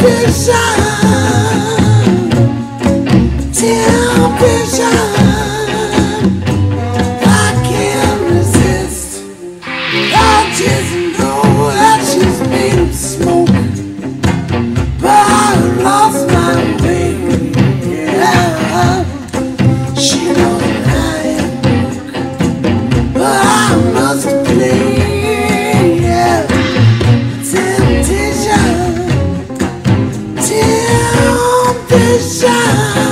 Peace out. this.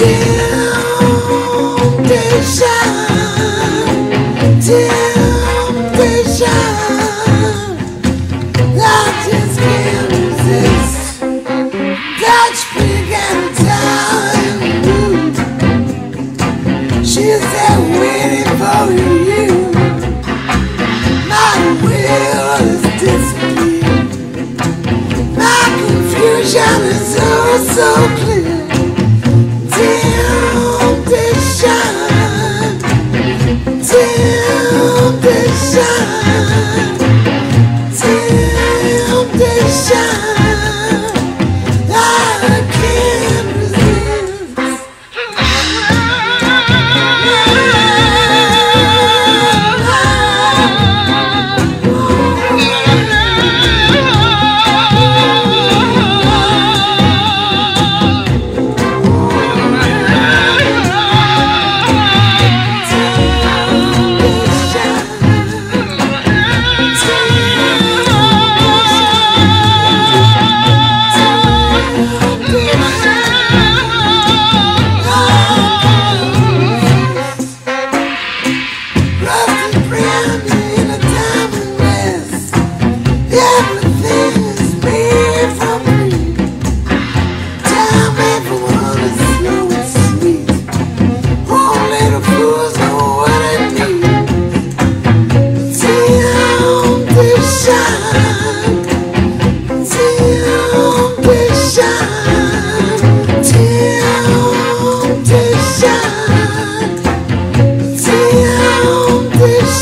Temptation, temptation. I just can't resist. Dutch and. She's there waiting for you. My will is. My confusion is oh so clear. sun.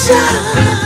shine.